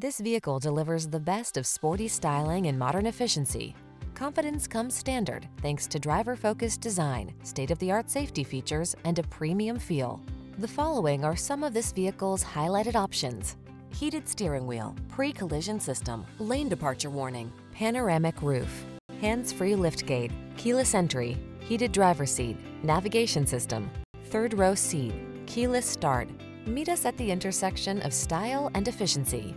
This vehicle delivers the best of sporty styling and modern efficiency. Confidence comes standard thanks to driver-focused design, state-of-the-art safety features, and a premium feel. The following are some of this vehicle's highlighted options. Heated steering wheel, pre-collision system, lane departure warning, panoramic roof, hands-free liftgate, keyless entry, heated driver seat, navigation system, third row seat, keyless start. Meet us at the intersection of style and efficiency.